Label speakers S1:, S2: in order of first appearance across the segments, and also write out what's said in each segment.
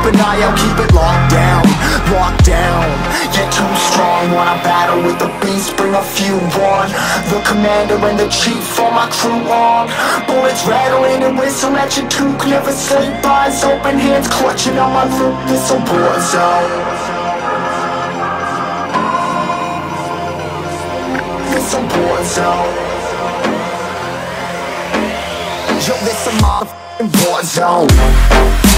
S1: keep an eye out, keep it locked down Locked down, you're too strong Wanna battle with the beast, bring a few on. The commander and the chief for my crew on. Bullets rattling and whistle at your toque Never sleep, eyes open, hands clutching on my loop This a war zone This a war zone Yo, this a motherfucking war zone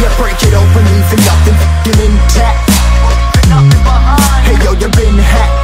S1: Yeah, break it open, leaving nothing f***ing intact. Hey yo, you been hacked.